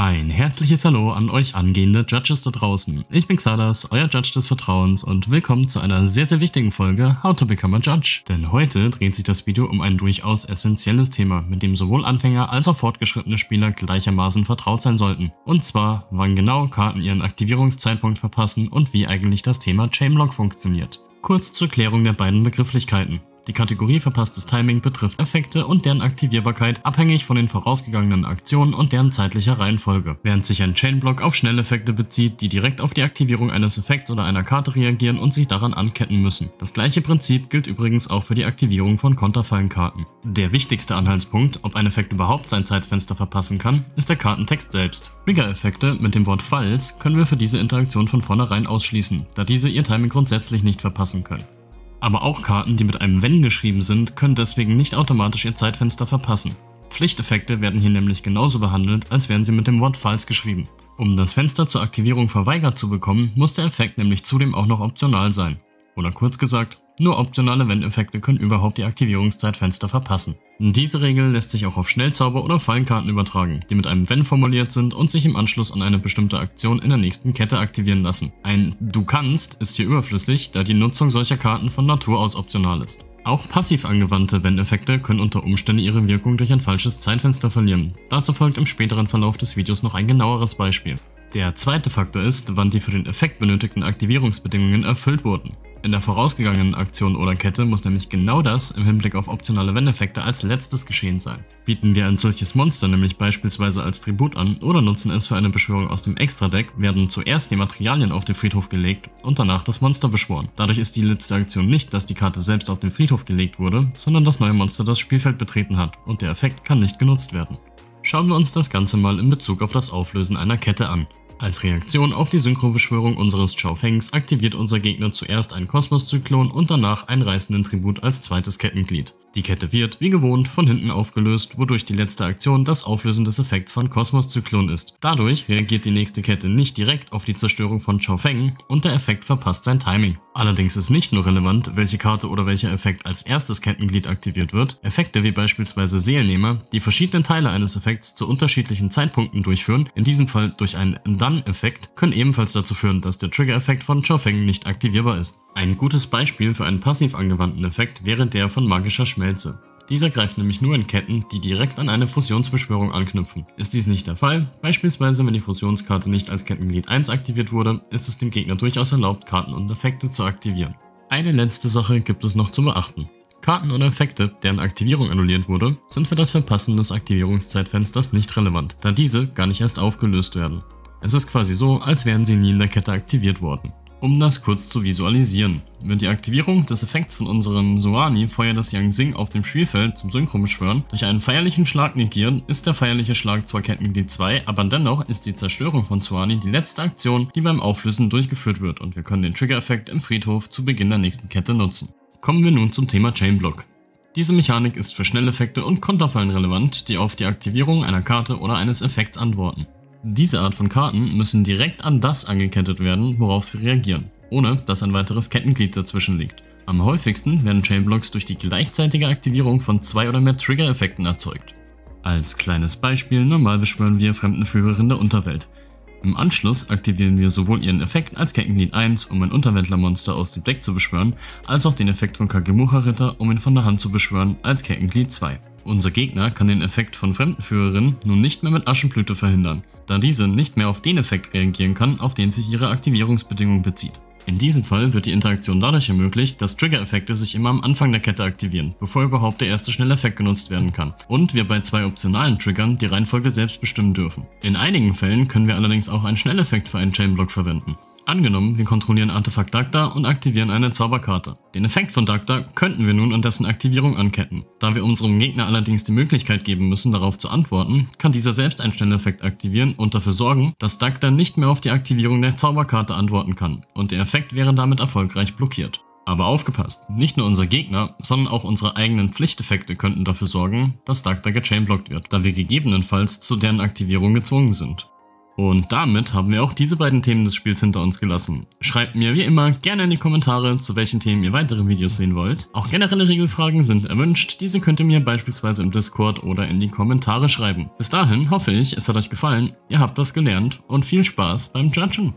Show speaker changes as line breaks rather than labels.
Ein herzliches Hallo an euch angehende Judges da draußen. Ich bin Xalas, euer Judge des Vertrauens und willkommen zu einer sehr sehr wichtigen Folge How to Become a Judge. Denn heute dreht sich das Video um ein durchaus essentielles Thema, mit dem sowohl Anfänger als auch fortgeschrittene Spieler gleichermaßen vertraut sein sollten. Und zwar, wann genau Karten ihren Aktivierungszeitpunkt verpassen und wie eigentlich das Thema Chainblock funktioniert. Kurz zur Klärung der beiden Begrifflichkeiten. Die Kategorie verpasstes Timing betrifft Effekte und deren Aktivierbarkeit abhängig von den vorausgegangenen Aktionen und deren zeitlicher Reihenfolge, während sich ein Chainblock auf Schnelleffekte bezieht, die direkt auf die Aktivierung eines Effekts oder einer Karte reagieren und sich daran anketten müssen. Das gleiche Prinzip gilt übrigens auch für die Aktivierung von Konterfallenkarten. Der wichtigste Anhaltspunkt, ob ein Effekt überhaupt sein Zeitfenster verpassen kann, ist der Kartentext selbst. Trigger-Effekte mit dem Wort Falls können wir für diese Interaktion von vornherein ausschließen, da diese ihr Timing grundsätzlich nicht verpassen können. Aber auch Karten, die mit einem Wenn geschrieben sind, können deswegen nicht automatisch ihr Zeitfenster verpassen. Pflichteffekte werden hier nämlich genauso behandelt, als wären sie mit dem Wort False geschrieben. Um das Fenster zur Aktivierung verweigert zu bekommen, muss der Effekt nämlich zudem auch noch optional sein. Oder kurz gesagt, nur optionale Wenn-Effekte können überhaupt die Aktivierungszeitfenster verpassen. Diese Regel lässt sich auch auf Schnellzauber oder Fallenkarten übertragen, die mit einem Wenn formuliert sind und sich im Anschluss an eine bestimmte Aktion in der nächsten Kette aktivieren lassen. Ein Du kannst ist hier überflüssig, da die Nutzung solcher Karten von Natur aus optional ist. Auch passiv angewandte Wenn-Effekte können unter Umständen ihre Wirkung durch ein falsches Zeitfenster verlieren. Dazu folgt im späteren Verlauf des Videos noch ein genaueres Beispiel. Der zweite Faktor ist, wann die für den Effekt benötigten Aktivierungsbedingungen erfüllt wurden. In der vorausgegangenen Aktion oder Kette muss nämlich genau das im Hinblick auf optionale Wenn-Effekte als letztes geschehen sein. Bieten wir ein solches Monster nämlich beispielsweise als Tribut an oder nutzen es für eine Beschwörung aus dem Extra-Deck, werden zuerst die Materialien auf den Friedhof gelegt und danach das Monster beschworen. Dadurch ist die letzte Aktion nicht, dass die Karte selbst auf den Friedhof gelegt wurde, sondern das neue Monster das Spielfeld betreten hat und der Effekt kann nicht genutzt werden. Schauen wir uns das Ganze mal in Bezug auf das Auflösen einer Kette an. Als Reaktion auf die Synchrobeschwörung unseres Chao Fengs aktiviert unser Gegner zuerst einen Kosmos-Zyklon und danach einen reißenden Tribut als zweites Kettenglied. Die Kette wird, wie gewohnt, von hinten aufgelöst, wodurch die letzte Aktion das Auflösen des Effekts von Kosmos-Zyklon ist. Dadurch reagiert die nächste Kette nicht direkt auf die Zerstörung von Chao Feng und der Effekt verpasst sein Timing. Allerdings ist nicht nur relevant, welche Karte oder welcher Effekt als erstes Kettenglied aktiviert wird, Effekte wie beispielsweise Seelennehmer, die verschiedene Teile eines Effekts zu unterschiedlichen Zeitpunkten durchführen, in diesem Fall durch einen Dann-Effekt, können ebenfalls dazu führen, dass der Trigger-Effekt von Chao Feng nicht aktivierbar ist. Ein gutes Beispiel für einen passiv angewandten Effekt wäre der von magischer Schmelze. Dieser greift nämlich nur in Ketten, die direkt an eine Fusionsbeschwörung anknüpfen. Ist dies nicht der Fall, beispielsweise wenn die Fusionskarte nicht als Kettenglied 1 aktiviert wurde, ist es dem Gegner durchaus erlaubt, Karten und Effekte zu aktivieren. Eine letzte Sache gibt es noch zu beachten. Karten oder Effekte, deren Aktivierung annulliert wurde, sind für das Verpassen des Aktivierungszeitfensters nicht relevant, da diese gar nicht erst aufgelöst werden. Es ist quasi so, als wären sie nie in der Kette aktiviert worden. Um das kurz zu visualisieren. Wird die Aktivierung des Effekts von unserem Soani Feuer des Yang Xing auf dem Spielfeld zum Synchrobeschwören durch einen feierlichen Schlag negieren, ist der feierliche Schlag zwar Kettenglied 2, aber dennoch ist die Zerstörung von Soani die letzte Aktion, die beim Auflösen durchgeführt wird und wir können den Trigger-Effekt im Friedhof zu Beginn der nächsten Kette nutzen. Kommen wir nun zum Thema Chainblock. Diese Mechanik ist für Schnelleffekte und Konterfallen relevant, die auf die Aktivierung einer Karte oder eines Effekts antworten. Diese Art von Karten müssen direkt an das angekettet werden, worauf sie reagieren, ohne dass ein weiteres Kettenglied dazwischen liegt. Am häufigsten werden Chainblocks durch die gleichzeitige Aktivierung von zwei oder mehr Trigger-Effekten erzeugt. Als kleines Beispiel, normal beschwören wir Fremdenführerin der Unterwelt. Im Anschluss aktivieren wir sowohl ihren Effekt als Kettenglied 1, um ein Unterweltlermonster aus dem Deck zu beschwören, als auch den Effekt von Kagemucha Ritter, um ihn von der Hand zu beschwören, als Kettenglied 2. Unser Gegner kann den Effekt von Fremdenführerin nun nicht mehr mit Aschenblüte verhindern, da diese nicht mehr auf den Effekt reagieren kann, auf den sich ihre Aktivierungsbedingung bezieht. In diesem Fall wird die Interaktion dadurch ermöglicht, dass Trigger-Effekte sich immer am Anfang der Kette aktivieren, bevor überhaupt der erste Schnelleffekt genutzt werden kann und wir bei zwei optionalen Triggern die Reihenfolge selbst bestimmen dürfen. In einigen Fällen können wir allerdings auch einen Schnelleffekt für einen Chainblock verwenden. Angenommen, wir kontrollieren Artefakt Dagda und aktivieren eine Zauberkarte. Den Effekt von Dagda könnten wir nun an dessen Aktivierung anketten. Da wir unserem Gegner allerdings die Möglichkeit geben müssen, darauf zu antworten, kann dieser selbst einen Schnelleffekt aktivieren und dafür sorgen, dass Dagda nicht mehr auf die Aktivierung der Zauberkarte antworten kann und der Effekt wäre damit erfolgreich blockiert. Aber aufgepasst, nicht nur unser Gegner, sondern auch unsere eigenen Pflichteffekte könnten dafür sorgen, dass Dagda gechainblockt wird, da wir gegebenenfalls zu deren Aktivierung gezwungen sind. Und damit haben wir auch diese beiden Themen des Spiels hinter uns gelassen. Schreibt mir wie immer gerne in die Kommentare, zu welchen Themen ihr weitere Videos sehen wollt. Auch generelle Regelfragen sind erwünscht, diese könnt ihr mir beispielsweise im Discord oder in die Kommentare schreiben. Bis dahin hoffe ich, es hat euch gefallen, ihr habt was gelernt und viel Spaß beim Judgen.